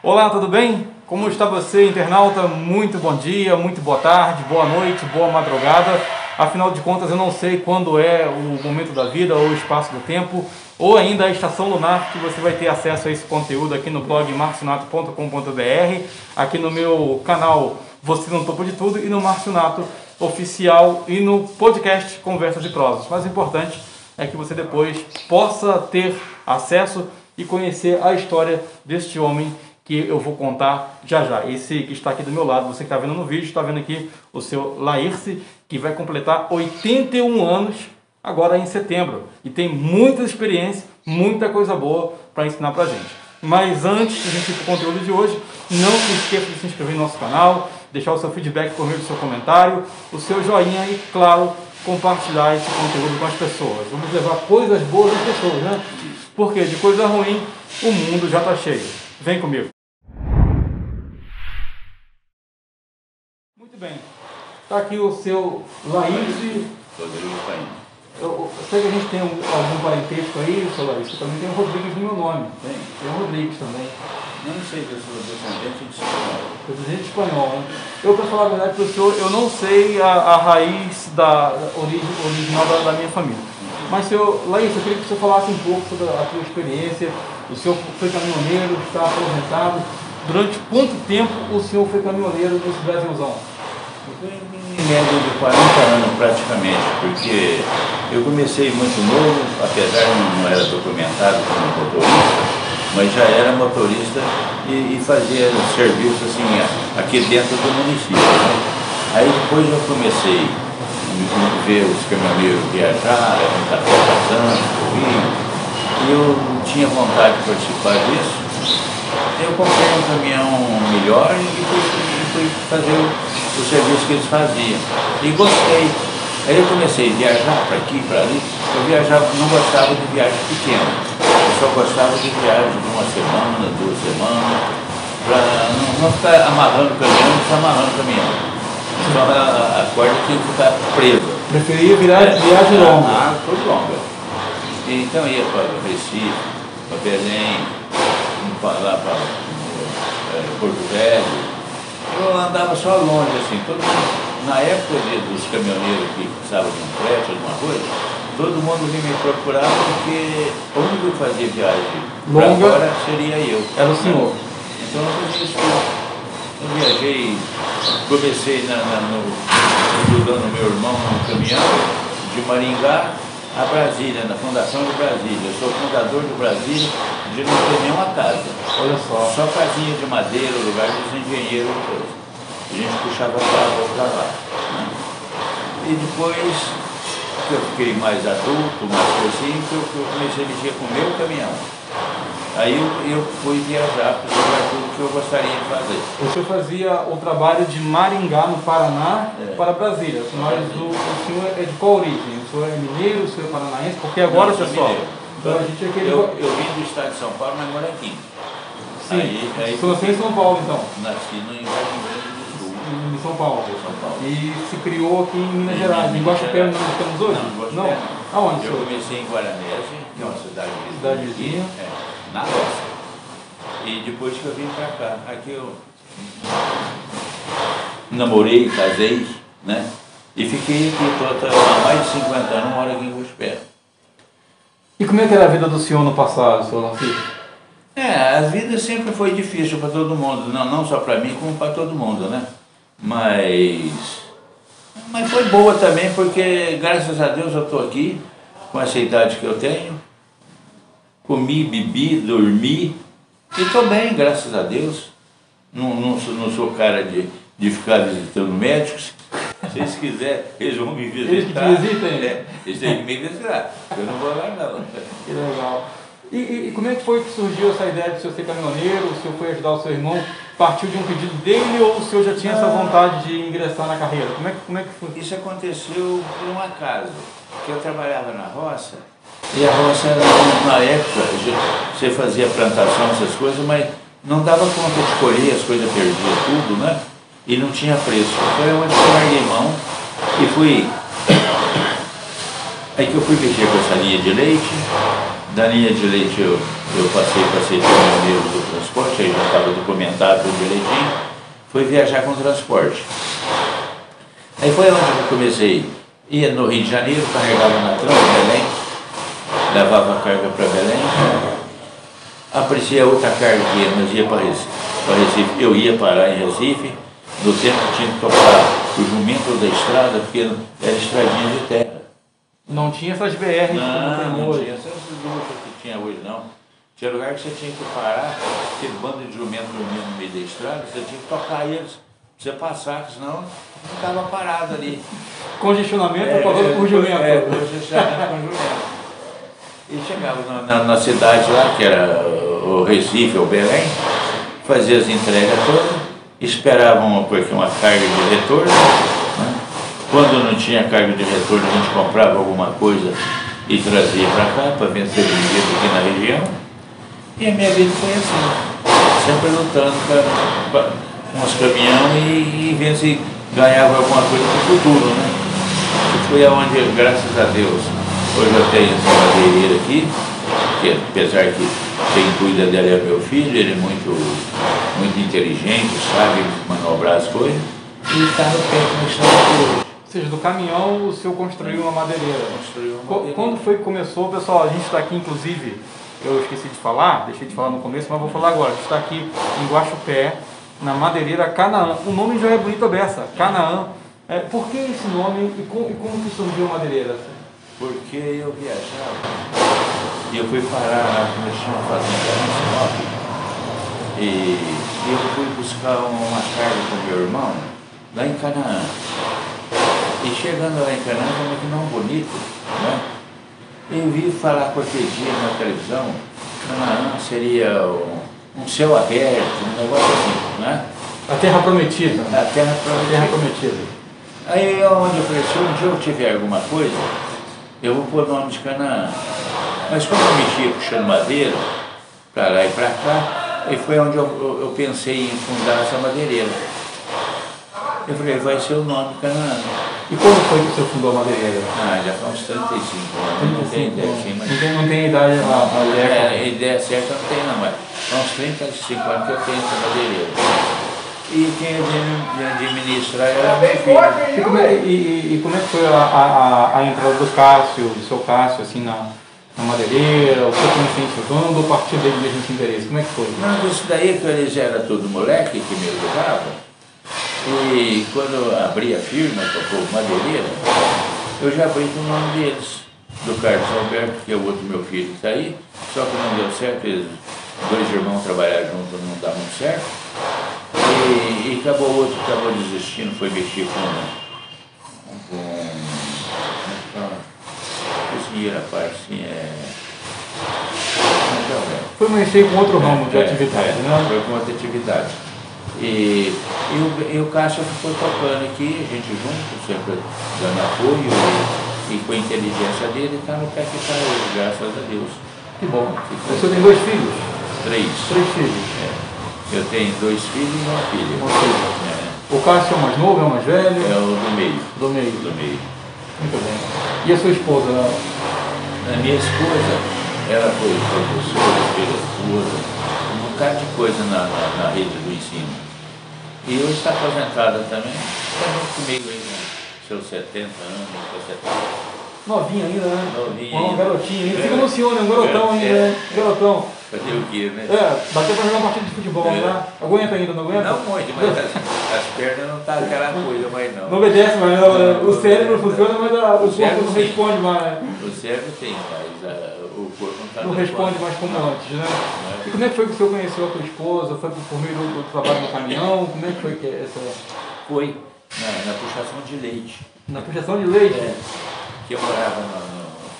Olá, tudo bem? Como está você, internauta? Muito bom dia, muito boa tarde, boa noite, boa madrugada. Afinal de contas, eu não sei quando é o momento da vida ou o espaço do tempo, ou ainda a estação lunar, que você vai ter acesso a esse conteúdo aqui no blog marcionato.com.br, aqui no meu canal Você no Topo de Tudo e no Marcionato Oficial e no podcast Conversas e Prosas. Mas o importante é que você depois possa ter acesso e conhecer a história deste homem que eu vou contar já já. Esse que está aqui do meu lado, você que está vendo no vídeo, está vendo aqui o seu Laírce, que vai completar 81 anos agora em setembro. E tem muita experiência, muita coisa boa para ensinar para gente. Mas antes de a gente ir para o conteúdo de hoje, não se esqueça de se inscrever no nosso canal, deixar o seu feedback por meio do seu comentário, o seu joinha e, claro, compartilhar esse conteúdo com as pessoas. Vamos levar coisas boas às pessoas, né? Porque de coisa ruim o mundo já está cheio. Vem comigo. Muito bem. Está aqui o seu Laís. Rodrigo Paim. Eu, eu sei que a gente tem um, algum parentesco aí, seu Laís. Também tem o Rodrigues no meu nome. Tem? Tem o Rodrigues também. Não sei se eu sou descendente de espanhol. Presidente espanhol, né? Eu, para falar a verdade para o senhor, eu não sei a, a raiz da origem, original da, da, minha família. Mas, senhor, Laís, eu queria que o senhor falasse um pouco sobre a sua experiência. O senhor foi caminhoneiro, está aposentado. Durante quanto tempo o senhor foi caminhoneiro nesse Brasilzão? Média de 40 anos praticamente, porque eu comecei muito novo, apesar de não era documentado como motorista, mas já era motorista e, e fazia serviço assim aqui dentro do município. Né? Aí depois eu comecei a ver os caminhoneiros viajar, um café passando, e eu tinha vontade de participar disso. Eu comprei um caminhão melhor e fui, fui fazer o, o serviço que eles faziam. E gostei. Aí eu comecei a viajar para aqui, para ali. Eu viajava, não gostava de viagem pequena. Eu só gostava de viagem de uma semana, duas semanas, para não, ficar amarrando o caminhão, não ficar amarrando o caminhão. Só a, a corda tinha que ficar presa. Preferia virar É, viagem longa. Ah, foi longa. Então ia para Recife, para Belém, para lá para Porto Velho. Eu andava só longe, assim, todo mundo, na época de, dos caminhoneiros que precisavam de um frete, alguma coisa, todo mundo vinha me procurar porque o único que fazia viagem Longa. fora seria eu. Era o senhor. Então eu fazia isso tudo. Eu viajei, comecei na, na, no, ajudando meu irmão no caminhão de Maringá a Brasília, na Fundação de Brasília. Eu sou fundador de Brasília, de não ter nenhuma casa. Olha só. Só casinha de madeira, lugar dos engenheiros. todos. A gente puxava água para lá. né? E depois que eu fiquei mais adulto, mais que eu comecei a mexer com o meu caminhão. Aí eu, eu fui viajar para tudo que eu gostaria de fazer. O senhor fazia o trabalho de Maringá, no Paraná, É. para Brasília. O, o senhor é de qual origem? O senhor é mineiro, o senhor é paranaense? Porque agora, Não, pessoal, então a gente é aquele... Eu, eu vim do estado de São Paulo, mas moro aqui. Sim, Aí, aí senhor nasceu em São Paulo, então, nasci no Rio do Sul. em São Paulo. São Paulo. E se criou aqui em Minas Em Gerais. Em Guaxupé, onde estamos hoje? Não, Não? Aonde, Eu senhor? comecei em Guaranese, que é uma cidade vizinha. Cidade vizinha. É, na roça. E depois que eu vim pra cá, aqui eu namorei, casei, né? E fiquei aqui, tô, há mais de 50 anos, moro aqui em Guaxupé. E como é que era a vida do senhor no passado, senhor Lancir? É, a vida sempre foi difícil para todo mundo, não, não só para mim, como para todo mundo, né? Mas, mas foi boa também, porque graças a Deus eu estou aqui, com essa idade que eu tenho, comi, bebi, dormi, e estou bem, graças a Deus. Não, não, sou, não sou cara de, de ficar visitando médicos. Se eles quiserem, eles vão me visitar. Eles que te visitem? É, eles têm que me visitar. Eu não vou lá não. Que legal. E, e- e como é que foi que surgiu essa ideia de o senhor ser caminhoneiro? O senhor foi ajudar o seu irmão? Partiu de um pedido dele ou o senhor já tinha essa Não. vontade de ingressar na carreira? Como é, como é que foi? Isso aconteceu por um acaso, que eu trabalhava na roça, e a roça, na época, você fazia plantação, essas coisas, mas não dava conta de colher, as coisas perdiam tudo, né? E não tinha preço. Foi onde eu larguei mão e fui. Aí que eu fui mexer com essa linha de leite, Da linha de leite eu, eu passei para ser caminhoneiro do transporte, aí já estava documentado direitinho. Fui viajar com transporte. Aí foi onde eu comecei. Ia no Rio de Janeiro, carregava na trama, Belém, levava a carga para Belém. Aparecia outra carga que ia, ia para Recife, Recife. Eu ia parar em Recife, no tempo tinha que tocar o jumento da estrada, porque era estradinha de terra. Não tinha essas BR não, não hoje. tinha essas lutas que tinha hoje, não. Tinha lugar que você tinha que parar, aquele bando de jumento dormindo no meio da estrada, você tinha que tocar eles você passar, senão ficava parado ali. Congestionamento É, causado por jumento. É, congestionamento com jumento. E chegava na, na, na cidade lá, que era o Recife ou Belém, fazia as entregas todas, esperavam porque uma carga de retorno. Né? Quando não tinha carga de retorno, a gente comprava alguma coisa e trazia para cá, para vencer vendido aqui na região. E a minha vida foi assim, sempre lutando com os caminhões e, e vendo se ganhava alguma coisa para o futuro, né? E foi aonde, graças a Deus, hoje eu tenho essa madeireira aqui, que apesar que quem cuida dela é meu filho, ele é muito, muito inteligente, sabe manobrar as coisas, e está no pé que hoje. Ou seja, do caminhão o senhor construiu uma madeireira. Construiu uma madeireira. Quando foi que começou, pessoal, a gente está aqui inclusive, eu esqueci de falar, deixei de falar no começo, mas vou falar agora. A gente está aqui em Guaxupé, na madeireira Canaã. O nome já é bonito a beça, Canaã. É, por que esse nome e como, e como que surgiu a madeireira? Porque eu viajava e eu fui parar nós tínhamos uma fazenda em. E eu fui buscar uma carga com meu irmão lá em Canaã. E chegando lá em Canaã, como que não bonito, né? Eu vi falar qualquer dia na televisão, Canaã seria um, um céu aberto, um negócio assim, né? A Terra Prometida. A terra A Terra prometida. Prometida. Aí é onde eu falei, se um dia eu tiver alguma coisa, eu vou pôr o nome de Canaã. Mas como eu mexia puxando madeira, para lá e para cá, aí foi onde eu, eu, eu pensei em fundar essa madeireira. Eu falei, vai ser o nome Canaã. E quando foi que o senhor fundou a madeireira? Ah, já faz uns 35 anos, não tem ideia, sim, mas... Não tem, não tem idade a, a É, ideia. a ideia certa não tem não, mas há uns 35 anos que eu tenho essa madeireira. E quem administra era meu filho. E como, é, e, e- e como é que foi a, a, a- entrada do Cássio, do seu Cássio, assim, na, na madeireira? O senhor foi incentivando ou partiu dele mesmo esse interesse? Como é que foi? Não, isso daí que eles eram todo moleque que me ajudava. E quando eu abri a firma, tocou madeireira, eu já abri com o nome deles, do Carlos Alberto, que é o outro meu filho que está aí, só que não deu certo, eles, dois irmãos trabalharam juntos, não dá muito certo. E, e acabou outro, acabou desistindo, foi mexer com. com. Cozinheiro, rapaz, assim, é. É? Foi mexer com outro ramo de É, atividade, é, né? Foi com outra atividade. E, e, o, e o Cássio ficou tocando aqui, a gente junto, sempre dando apoio e, e com a inteligência dele está no pé que está hoje, graças a Deus. Que bom. Senhor tem dois filhos? Três. Três filhos. É. Eu tenho dois filhos e uma filha. Uma filha. É, O Cássio é o mais novo, é o mais velho? é o do meio. Do meio. Do meio. Muito bem. E a sua esposa? A minha esposa, ela foi professora, diretora, um bocado de coisa na, na, na rede do ensino. E hoje está aposentada também, está junto comigo aí, com seus 70 anos, seus 70 Novinha ainda, né? Novinha Uma ainda. garotinha ainda. É. No senhor, né? Um garotão É, ainda, é. né? Garotão. Fazer o quê, né? É, bateu pra jogar uma partida de futebol, É. né? Aguenta ainda, não aguenta? Não muito, mas as, as pernas não tá aquela coisa mais não. Não obedece, mas não, o cérebro funciona, mas a- o corpo não sim. responde mais. né? O cérebro tem, mas a- o corpo não está Não responde mais como antes, né? E como é que foi que o senhor conheceu a sua esposa? Foi por por meio do, do trabalho no caminhão? Como é que foi que é essa... Foi na, na puxação de leite. Na puxação de leite? É, que eu morava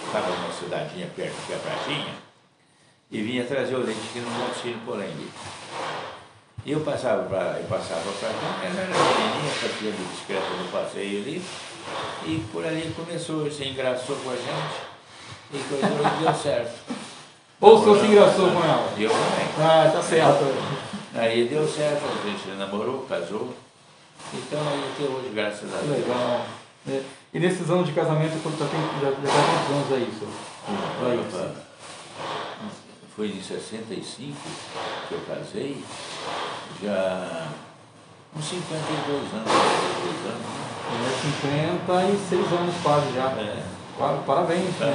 estava numa cidadinha perto que é a Pratinha, e vinha trazer o leite aqui no Monticínio Polengue. E eu passava para eu passava para cá, ela era pequenininha, fazia de bicicleta no passeio ali, e por ali começou, se engraçou com a gente, e coisa e deu certo. Ou o senhor se engraçou com ela? Eu também. Ah, tá certo. Aí deu certo, a gente namorou, casou, então aí até hoje, graças a Deus. Legal. É. E nesses anos de casamento, já tem, já, já tá quantos anos aí, senhor? Vai isso. foi em 65 que eu casei, já uns 52 anos, 52 anos. Né? 56 anos quase já. É. Parabéns. É?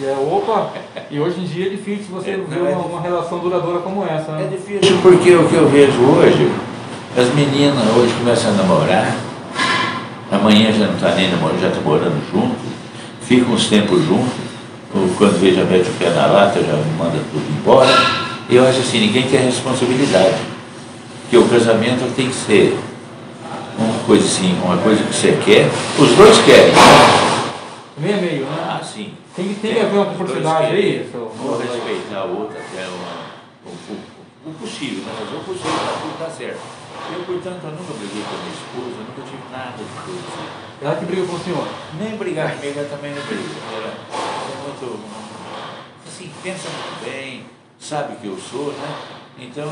E é, opa, e hoje em dia é difícil você é, ver uma, é uma, relação duradoura como essa. Né? É difícil porque o que eu vejo hoje, as meninas hoje começam a namorar, amanhã já não está nem namorando, já está morando junto, ficam uns tempos juntos, quando veja mete o pé na lata, já manda tudo embora. E eu acho assim, ninguém quer responsabilidade. Porque o casamento tem que ser uma coisa assim, uma coisa que você quer, os dois querem. Meio a meio, né? Ah, sim. Tem, tem que haver uma oportunidade aí, seu. Um respeitar a outra até uma, o, o, o possível, né? Fazer o possível tudo dar certo. Eu, portanto, eu nunca briguei com a minha esposa, nunca tive nada de coisa. Ela que briga com o senhor? Nem brigar comigo, ela também não briga. Ela é muito. Assim, pensa muito bem, sabe que eu sou, né? Então,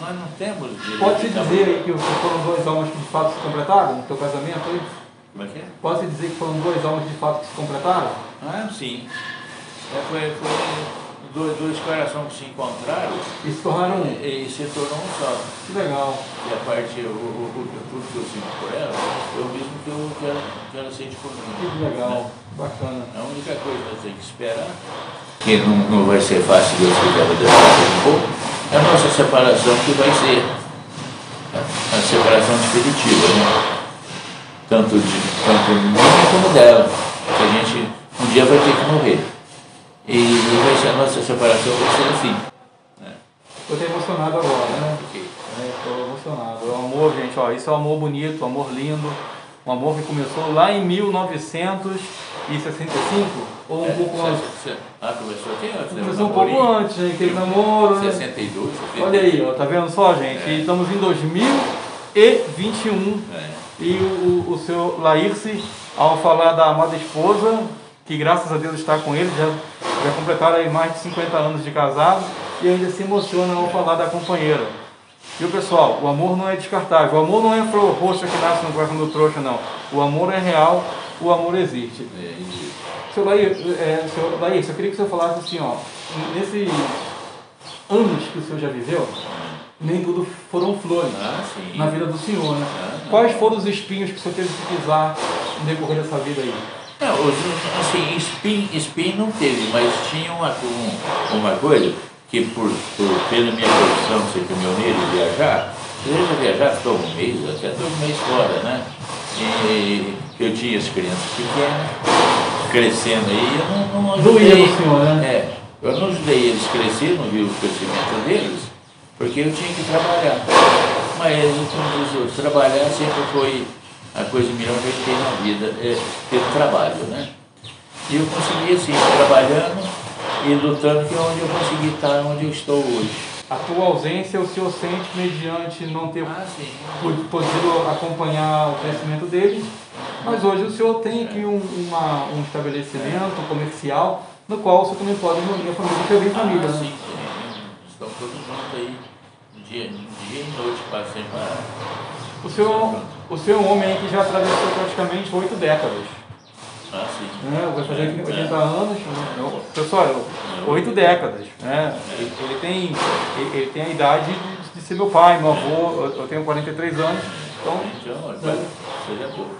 nós não temos. Pode-se dizer aí que foram dois homens que de fato se completaram no teu casamento? Aí? Como é que é? Pode-se dizer que foram dois homens de fato que se completaram? Ah, sim. É, foi, foi dois, dois corações que se encontraram. E se tornaram um? E, e se tornou um só. Que legal. E a parte, o, o, o, tudo que eu sinto por ela, eu mesmo que eu que ela sente por mim. Que legal, né? bacana. A única coisa que nós temos que esperar, que não, não vai ser fácil, Deus quiser, vai demorar um pouco, é a nossa separação que vai ser a separação definitiva, né? tanto, de, tanto minha como dela, que a gente um dia vai ter que morrer. E, ser, a nossa separação vai ser assim. Né? Estou emocionado agora, né? Estou é, emocionado. O amor, gente, ó, isso é um amor bonito, um amor lindo, um amor que começou lá em 1965, ou um é, pouco antes. Ah, começou aqui antes, né? Começou um pouco antes, né? Aquele namoro. 62, né? 62. Olha aí, ó, tá vendo só, gente? É. Estamos em 2021. É e o, o seu Laírce, ao falar da amada esposa, que graças a Deus está com ele, já, já completaram aí mais de 50 anos de casado, e ainda se emociona ao falar da companheira. O pessoal, o amor não é descartável, o amor não é flor roxa que nasce no coração do trouxa, não. O amor é real, o amor existe. É, seu Laís, é, seu Laís, eu queria que o senhor falasse assim, ó, nesses anos que o senhor já viveu, nem tudo foram flores ah, na vida do senhor, né? Ah, Quais foram os espinhos que o senhor teve que pisar no decorrer dessa vida aí? Não, assim, espinho, espinho não teve, mas tinha uma, uma coisa que por, por pela minha profissão ser caminhoneiro e viajar, eu já viajar todo um mês, até todo mês fora, né? E eu tinha as crianças pequenas, crescendo aí, eu não, não ajudei. Doía senhor, né? É, eu não ajudei eles crescer, não vi o crescimento deles, porque eu tinha que trabalhar. Mas, como diz trabalhar sempre foi a coisa melhor que eu tenho na vida, é ter trabalho, né? E eu consegui assim, trabalhando e lutando, que é onde eu consegui estar onde eu estou hoje. A tua ausência o senhor sente mediante não ter ah, podido acompanhar o crescimento dele, mas hoje o senhor tem aqui um, uma, um estabelecimento comercial no qual o senhor também pode reunir a família, que eu vi família. Ah, né? sim, estão todos juntos aí dia, dia e noite quase sem parar. O senhor, o senhor é um homem que já atravessou praticamente oito décadas. Ah, sim. É, vai fazer 80 é. anos. Né? Pessoal, oito décadas. Né? Ele, ele, tem, ele, ele, tem a idade de, ser meu pai, meu avô, eu, eu tenho 43 anos. Então, seja pouco.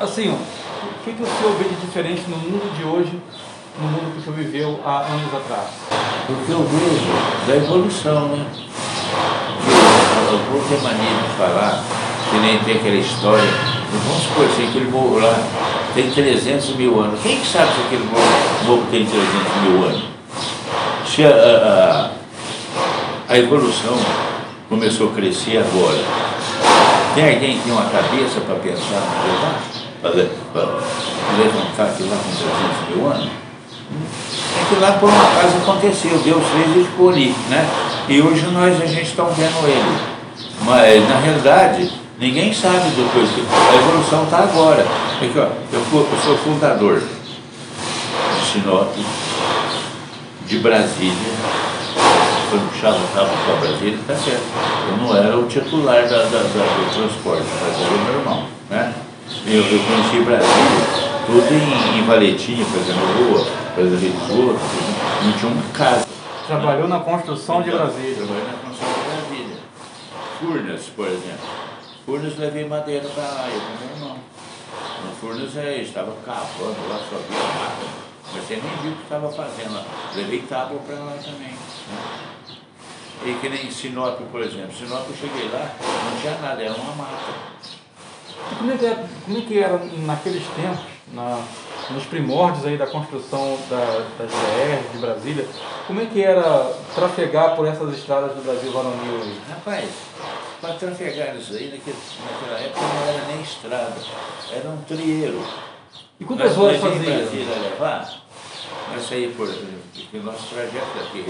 Assim, ó, o que, que o senhor vê de diferente no mundo de hoje, no mundo que o senhor viveu há anos atrás? O que eu vejo da evolução, né? eu vou ter mania de falar, que nem tem aquela história, vamos supor assim, aquele morro lá tem 300 mil anos. Quem sabe se aquele morro, tem 300 mil anos? Se a, a, a evolução começou a crescer agora, tem alguém que tem uma cabeça para pensar para levantar aquilo lá com 300 mil anos? É que lá por uma casa aconteceu, Deus fez e ficou ali, né? E hoje nós a gente está vendo ele. Mas, na realidade, ninguém sabe do que a evolução está agora. Aqui, ó, eu, eu sou fundador de Sinop, de Brasília. Quando o Chavo estava para Brasília, está certo. Eu não era o titular da, da, da, do transporte, mas era o meu irmão. Né? Eu, eu conheci Brasília, tudo em, em valetinha, fazendo rua, fazendo esgoto, não tinha uma casa. Trabalhou na construção de Brasília. Trabalhei na construção de Brasília. Furnas, por exemplo. Furnas levei madeira para lá, eu com meu irmão. No Furnas eu estava cavando lá, só via máquina. Mas você nem viu o que estava fazendo lá. Levei tábua para lá também. Né? E que nem Sinop, por exemplo. Sinop eu cheguei lá, não tinha nada, era uma mata. E como é que era, como é que era naqueles tempos, na, nos primórdios aí da construção da, das BR de Brasília, como é que era trafegar por essas estradas do Brasil varonil aí? Rapaz, para trafegar isso aí, naquela época não era nem estrada, era um trieiro. E quantas nós, horas fazia? Brasília levar, nós saímos por, porque o nosso trajeto daqui,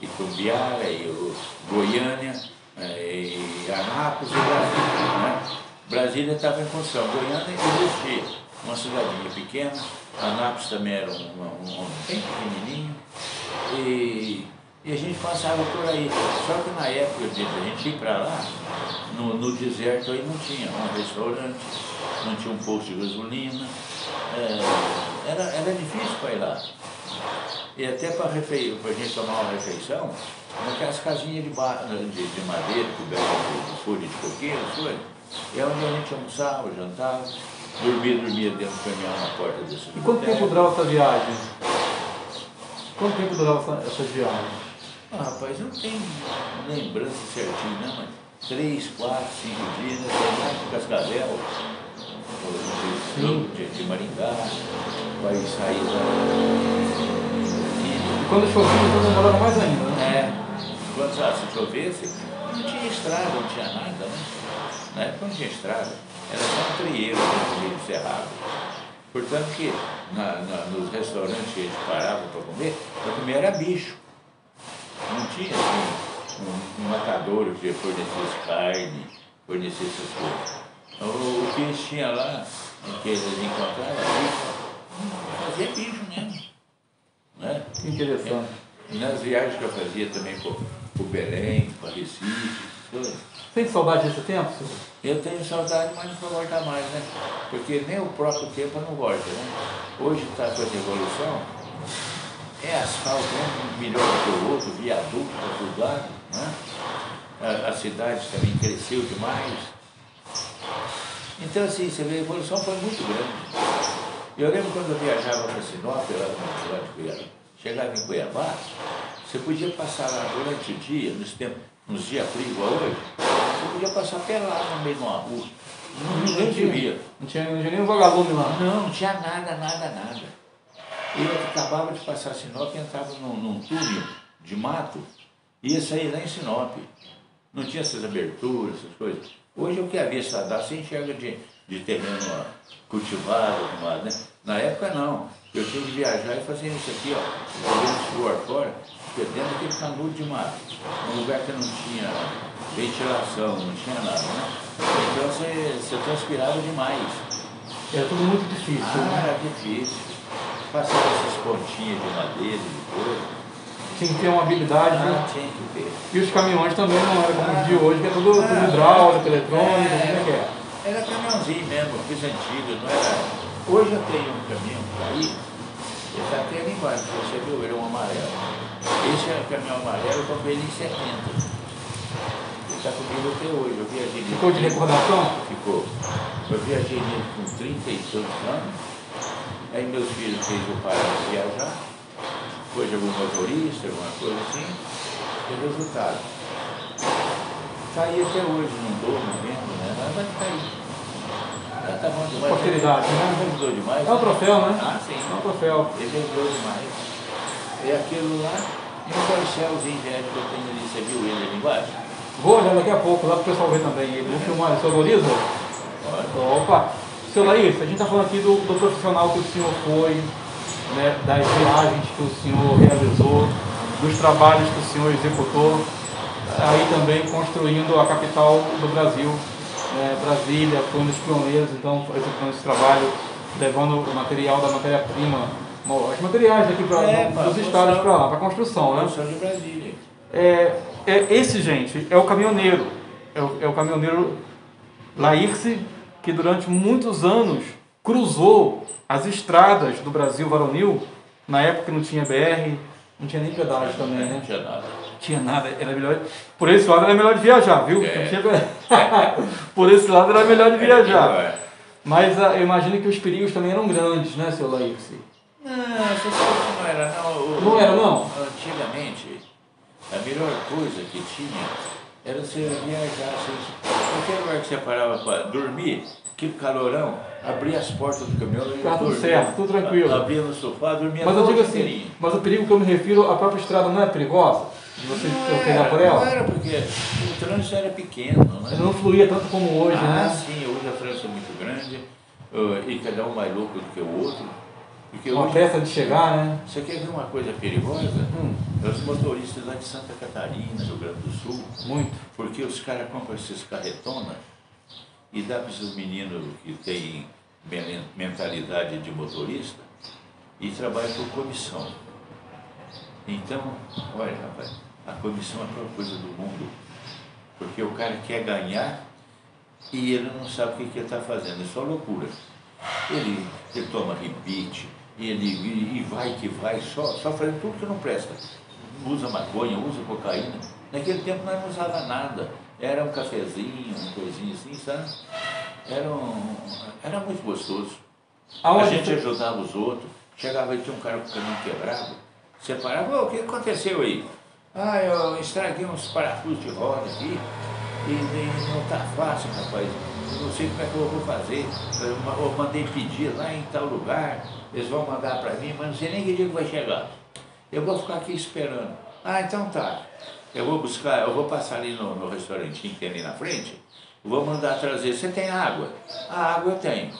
Itumbiara, e o Goiânia, eh, e Anápolis e Brasília. Né? Brasília estava em função, Goiânia existia, uma cidadinha pequena, Anápolis também era um, um, um bem pequenininho, e, e, a gente passava por aí. Só que na época de a gente ir para lá, no, no, deserto aí não tinha um restaurante, não tinha um posto de gasolina, é, era, era difícil para ir lá. E até para a gente tomar uma refeição, naquelas casinhas de, de, de madeira, cobertas de, folha de coqueiro. E é onde a gente almoçava, jantava, dormia, dormia dentro do caminhão na porta desse E quanto tempo durava essa viagem? Quanto tempo durava essa, essa viagem? Ah, rapaz, eu não tenho lembrança certinho, não, mas três, quatro, cinco dias, né? Lá de Cascavel, de, de Maringá, vai sair da quando chovia, então demorava mais ainda, né? É. Quando ah, se chovesse, não tinha estrada, não tinha nada, né? Na época não tinha estrada. Era só um trieiro meio cerrado. Portanto que na, na, nos restaurantes que a gente parava para comer, para comer era bicho. Não tinha assim, um, um matador que fornecesse carne, fornecesse essas coisas. O, o que eles tinham lá, que eles encontraram, era bicho. Fazia bicho mesmo. Né? Interessante. E nas viagens que eu fazia também para o Belém, para Recife, tudo. Tem saudade desse tempo, senhor? Eu tenho saudade, mas não vou voltar mais, né? Porque nem o próprio tempo não volta, né? Hoje está com essa evolução, é asfalto, um melhor do que o outro, viaduto para todo lado, né? A, a cidade também cresceu demais. Então, assim, você vê, a evolução foi muito grande. Eu lembro quando eu viajava para Sinop, lá, de Cuiabá, chegava em Cuiabá, você podia passar lá durante o dia, nos, tempos, nos dias frios igual hoje, você podia passar até lá no meio de uma rua. Não, ninguém te via. Não tinha, não tinha nenhum vagalume lá. Não, não tinha nada, nada, nada. Eu acabava de passar Sinop e entrava num, num túnel de mato e ia sair lá em Sinop. Não tinha essas aberturas, essas coisas. Hoje o que a vista dá, você enxerga de, de terreno cultivado, né? Na época não. Eu tinha que viajar e fazer isso aqui, ó, jogando suor fora, dentro daquele canudo de mato, num lugar que não tinha ventilação, não tinha nada, né? Então você, você transpirava demais. Era tudo muito difícil. Ah, né? era difícil. Passava essas pontinhas de madeira, de coisa. Tinha que ter uma habilidade, ah, né? tinha que ter. E os caminhões também não eram como os de hoje, que é tudo, tudo ah, hidráulico, eletrônico, é, como é que é? Era caminhãozinho mesmo, fiz antigo, não era. Hoje eu tenho um caminhão aí, ele está até ali embaixo, você viu, ele é um amarelo. Esse é o caminhão amarelo, eu comprei ele em 70. Ele está comigo até hoje, eu viajei nele. Ficou de recordação? Ficou. Eu viajei nele com 30 e tantos anos, aí meus filhos fez parar de viajar, foi de algum motorista, alguma coisa assim, e resultado. Está aí até hoje, não dou, não vendo, né? Mas vai ficar aí. Já tá bom demais. Posteridade, né? Ele mudou demais. É um troféu, né? Ah, sim. É um troféu. Ele mudou demais. É aquilo lá, e um corcelzinho velho que eu tenho ali, você viu ele ali embaixo? Vou olhar daqui a pouco, lá para o pessoal ver também. Vou filmar, o senhor autoriza? Opa! Seu Laís, a gente está falando aqui do, do profissional que o senhor foi, né, das viagens que o senhor realizou, dos trabalhos que o senhor executou aí também construindo a capital do Brasil, é, Brasília, foi um dos pioneiros, então, executando esse trabalho, levando o material da matéria-prima, os materiais daqui para é, dos estados para lá, para a construção, né? de Brasília. É, é, esse, gente, é o caminhoneiro, é o, é o caminhoneiro Laírce, que durante muitos anos cruzou as estradas do Brasil varonil, na época não tinha BR, não tinha nem pedágio também, né? Não tinha nada. tinha nada, era melhor. Por esse lado era melhor de viajar, viu? É. Não tinha- Por esse lado era melhor de viajar. É. Mas ah, eu imagino que os perigos também eram grandes, né, seu Laírce? Não, essas coisas não era não. O- Não era, não? Antigamente, a melhor coisa que tinha era viajar. Assim, qualquer lugar que você parava para dormir, que calorão, abria as portas do caminhão e Ficava tudo dormia. certo, tudo tranquilo. Abria no sofá, dormia Mas eu digo assim, inteirinha. mas o perigo que eu me refiro, a própria estrada não é perigosa? Você pegar por não ela? era porque o trânsito era pequeno, né? Ela não fluía tanto como hoje, ah, né? sim, hoje a trânsito é muito grande uh, e cada um mais louco do que o outro. Porque Uma hoje, peça de chegar, né? você quer ver uma coisa perigosa? Hum, É os motoristas lá de Santa Catarina, Rio Grande do Sul, muito. porque os caras compram esses carretonas e dá para esses meninos que têm men- mentalidade de motorista e trabalham por comissão. Então, olha rapaz, a comissão é a pior coisa do mundo, porque o cara quer ganhar e ele não sabe o que, que ele está fazendo, é só loucura. Ele, ele toma rebite, e ele e, e vai que vai, só, só fazendo tudo que não presta. Usa maconha, usa cocaína. Naquele tempo nós não usava nada. Era um cafezinho, uma coisinha assim, sabe? Era, um, era muito gostoso. A Aonde gente você- ajudava os outros. Chegava aí, tinha um cara com o caminhão quebrado. Você parava, "Ô, o que aconteceu aí? Ah, eu estraguei uns parafusos de roda aqui e, e não tá fácil, rapaz. Eu não sei como é que eu vou fazer. Eu, ma- eu mandei pedir lá em tal lugar, eles vão mandar para mim, mas não sei nem que dia que vai chegar. Eu vou ficar aqui esperando. Ah, então tá. Eu vou buscar, eu vou passar ali no, no restaurantinho que tem ali na frente, vou mandar trazer. Você tem água? A água eu tenho.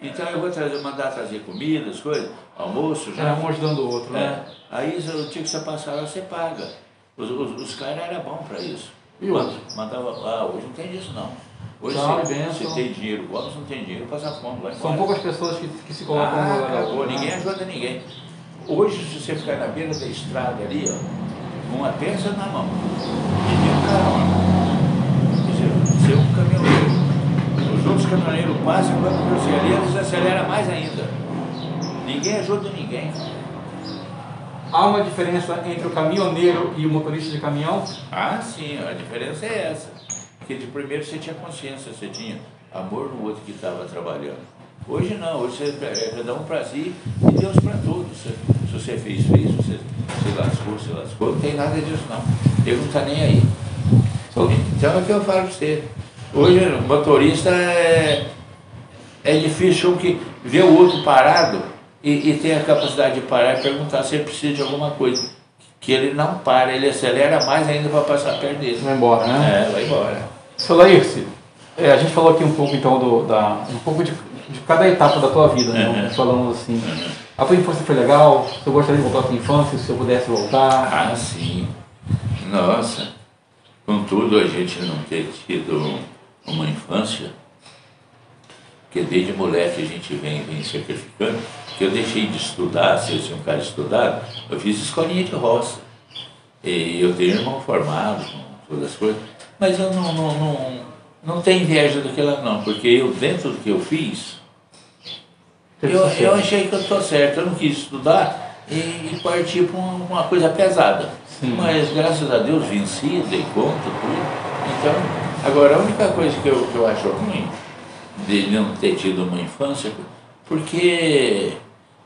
Então eu vou trazer, mandar trazer comidas, coisas, almoço, já. Era um ajudando o outro, né? É. Aí o dia que você passar lá, você paga. Os, os, os caras eram bons para isso. E hoje? Mandava, ah, hoje não tem disso não. Hoje benção. você tem dinheiro, bom, você não tem dinheiro, passa fome, vai São poucas pessoas que, que se colocam no Ah, lugar da acabou, ninguém ajuda ninguém. Hoje, se você ficar na beira da estrada ali, ó, uma peça na mão, e um carona. Quer dizer, Você é um caminhoneiro. Os outros caminhoneiros passam, quando você ali, eles aceleram mais ainda. Ninguém ajuda ninguém. Há uma diferença entre o caminhoneiro e o motorista de caminhão? Ah, sim, a diferença é essa. Porque de primeiro você tinha consciência, você tinha amor no outro que estava trabalhando. Hoje não, hoje você é cada um para si e Deus para todos. Se, se você fez, fez, se você se lascou, se lascou, não tem nada disso não. Ele não está nem aí. Então é o que eu falo para você. Hoje o motorista é, é difícil que vê o outro parado e, e tem a capacidade de parar e perguntar se ele precisa de alguma coisa. Que ele não para, ele acelera mais ainda para passar perto dele. Vai embora, né? É, vai embora. Seu Laírce, é, a gente falou aqui um pouco então do, da, um pouco de, de cada etapa da tua vida, né? Uhum. Falando assim. A tua infância foi legal? Se eu gostaria de voltar à tua infância, se eu pudesse voltar. Ah, sim. Nossa. Contudo, a gente não ter tido uma infância, porque desde moleque a gente vem, vem sacrificando, que eu deixei de estudar, se eu sou um cara estudado, eu fiz escolinha de roça. E eu tenho irmão formado, com todas as coisas, mas eu não, não, não, não tenho inveja daquela não, porque eu, dentro do que eu fiz, eu, eu achei que eu estou certo, eu não quis estudar e, e parti para uma, uma coisa pesada. Sim. Mas graças a Deus venci, dei conta, tudo. Então, agora a única coisa que eu, que eu acho ruim de não ter tido uma infância, porque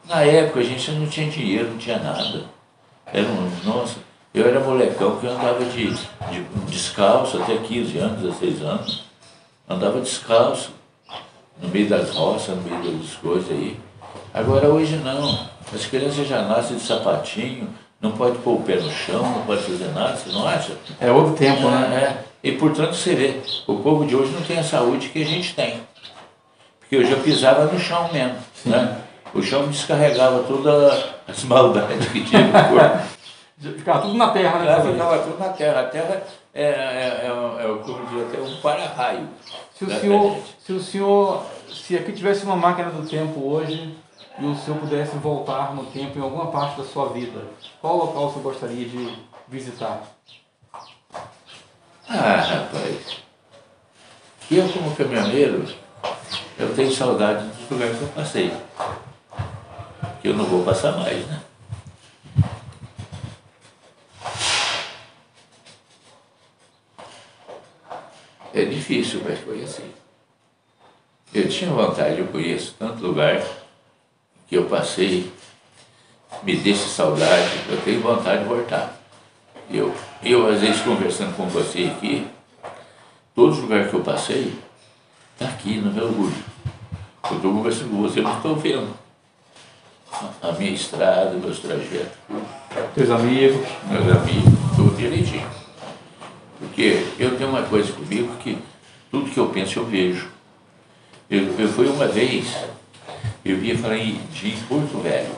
na época a gente não tinha dinheiro, não tinha nada. Era um, nossa, eu era molecão que andava de, de descalço até 15 anos, 16 anos. Andava descalço no meio das roças, no meio das coisas aí. Agora hoje não. As crianças já nascem de sapatinho, não pode pôr o pé no chão, não pode fazer nada, você não acha? É outro tempo, né? É, e portanto você vê, o povo de hoje não tem a saúde que a gente tem. Porque eu já pisava no chão mesmo. Né? O chão descarregava todas as maldades que tinha no corpo. Ficava tudo na terra, né? Ficava tudo na terra. A terra é, é, é, é, o como diz até um para-raio. Se o senhor, se o senhor, se aqui tivesse uma máquina do tempo hoje e o senhor pudesse voltar no tempo em alguma parte da sua vida, qual local você gostaria de visitar? Ah, rapaz. Eu como caminhoneiro, eu tenho saudade dos lugares que eu passei. Que eu não vou passar mais, né? É difícil, mas foi assim. Eu tinha vontade, eu conheço tanto lugar que eu passei, me deixa saudade, eu tenho vontade de voltar. Eu, eu às vezes conversando com você aqui, todos os lugares que eu passei, aqui no meu orgulho. Eu estou conversando com você, mas estou vendo a minha estrada, meus trajetos. Teus amigos. Meus amigos, tudo direitinho. Porque eu tenho uma coisa comigo que tudo que eu penso eu vejo. Eu, eu fui uma vez, eu ia falar em, de Porto Velho.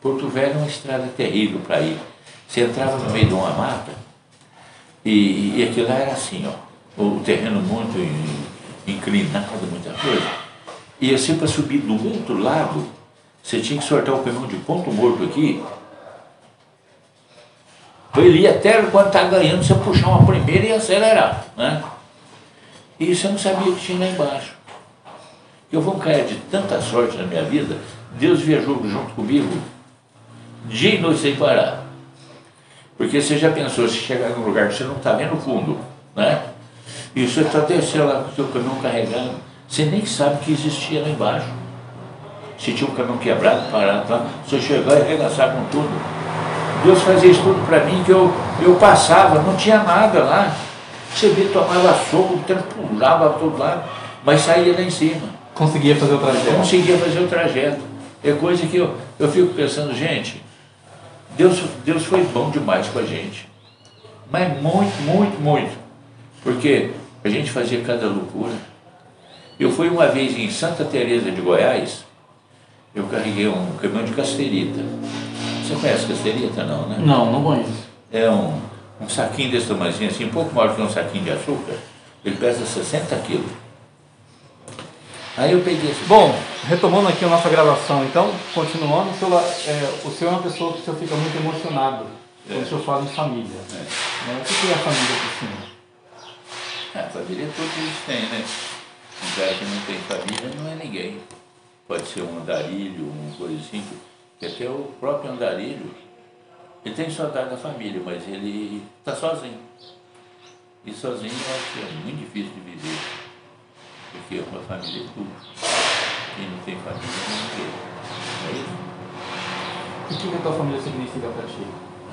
Porto Velho é uma estrada terrível para ir. Você entrava no meio de uma mata e, e aquilo lá era assim, ó, o terreno muito inclinado, muita coisa. E assim para subir do outro lado, você tinha que sortar o caminhão de ponto morto aqui. Ele ia até quando está ganhando, você puxar uma primeira e acelerar. Né? E você não sabia que tinha lá embaixo. Eu vou cair de tanta sorte na minha vida, Deus viajou junto comigo, dia e noite sem parar. Porque você já pensou, se chegar num lugar que você não está vendo o fundo, né? E você está descendo lá com o seu caminhão carregado, você nem sabe que existia lá embaixo. Se tinha um caminhão quebrado, parado lá, você chegar e arregaçar com tudo. Deus fazia isso tudo para mim, que eu, eu passava, não tinha nada lá. Você via, tomava soco, o tempo pulava todo lado, mas saía lá em cima. Conseguia fazer o trajeto. Conseguia fazer o trajeto. É coisa que eu, eu fico pensando, gente, Deus, Deus foi bom demais com a gente. Mas muito, muito, muito. Porque a gente fazia cada loucura. Eu fui uma vez em Santa Teresa de Goiás, eu carreguei um caminhão de casterita. Você conhece casterita não, né? Não, não conheço. É um, um saquinho desse tamanhozinho, assim, um pouco maior que um saquinho de açúcar. Ele pesa 60 quilos. Aí eu peguei esse. Bom, retomando aqui a nossa gravação, então, continuando, o senhor é, o senhor é uma pessoa que o senhor fica muito emocionado é. quando o senhor fala em família. É. Né? O que é a família para o senhor? É, a família todos eles têm, né? Um cara que não tem família não é ninguém. Pode ser um andarilho, uma coisa assim, que até o próprio andarilho, ele tem saudade da família, mas ele está sozinho. E sozinho eu acho que é muito difícil de viver. Porque uma família é tudo. Quem não tem família não tem. Não é isso? E o que a tua família significa para ti?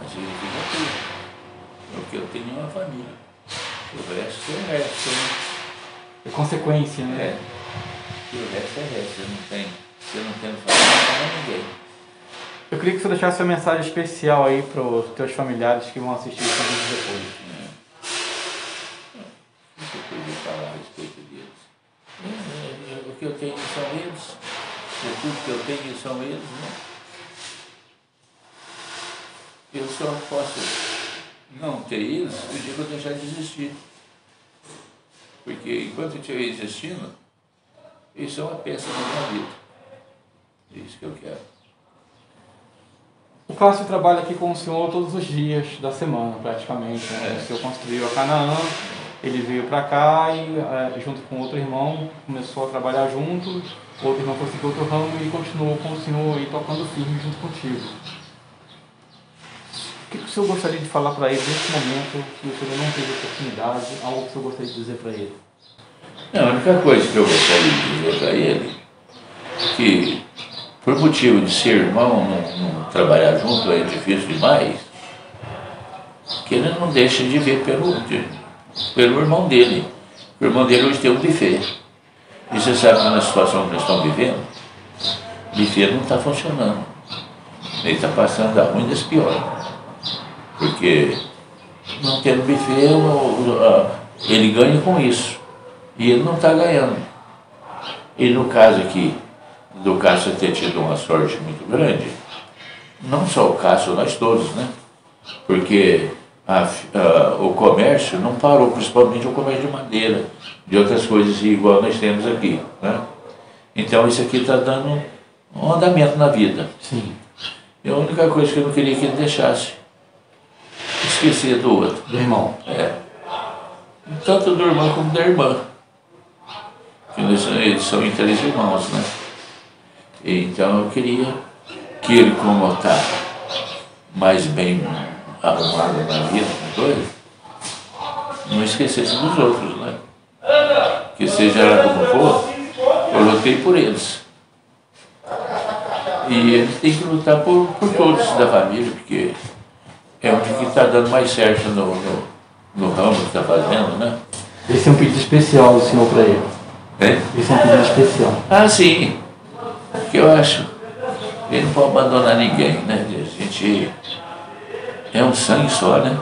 Significa tudo. O que eu tenho é uma família. O resto é o resto. Né? É consequência, né? É. E o resto é resto. Você não tem, você não tem família, não é ninguém. Eu queria que você deixasse uma mensagem especial aí para os teus familiares que vão assistir vídeo depois. que eu tenho são eles, o tudo que eu tenho são eles, né? Eu só posso não ter eles o dia que eu deixar de existir. Porque enquanto eu estiver existindo, isso é uma peça da minha vida. É isso que eu quero. O Cássio trabalha aqui com o senhor todos os dias da semana, praticamente. Né? É. O senhor construiu a Canaã, ele veio para cá e, é, junto com outro irmão, começou a trabalhar junto. Outro irmão conseguiu outro ramo e continuou com o senhor aí tocando firme junto contigo. O que, o senhor gostaria de falar para ele nesse momento que o senhor não teve oportunidade? Algo que o senhor gostaria de dizer para ele? Não, a única coisa que eu gostaria de dizer para ele é que, por motivo de ser irmão, não, não trabalhar junto é difícil demais, que ele não deixa de ver pelo. De, pelo irmão dele. O irmão dele hoje tem um buffet. E você sabe que na situação que nós estamos vivendo, o buffet não está funcionando. Ele está passando da ruim das piores. Porque não tendo buffet, ele ganha com isso. E ele não está ganhando. E no caso aqui, do Cássio ter tido uma sorte muito grande, não só o Cássio, nós todos, né? Porque a, a, o comércio não parou, principalmente o comércio de madeira, de outras coisas igual nós temos aqui. Né? Então isso aqui está dando um andamento na vida. Sim. E a única coisa que eu não queria que ele deixasse. Esquecer do outro. Do irmão. É. Tanto do irmão como da irmã. eles são em três irmãos, né? Então eu queria que ele, como está mais bem arrumado na vida, coisa, não esquecesse dos outros, né? Que seja lá como for, eu lutei por eles. E ele tem que lutar por, por todos da família, porque é o que está dando mais certo no, no, no ramo que está fazendo, né? Esse é um pedido especial do senhor para ele. É? Esse é um pedido especial. Ah, sim. Porque eu acho. Ele não pode abandonar ninguém, né? A gente. É um sangue só, né?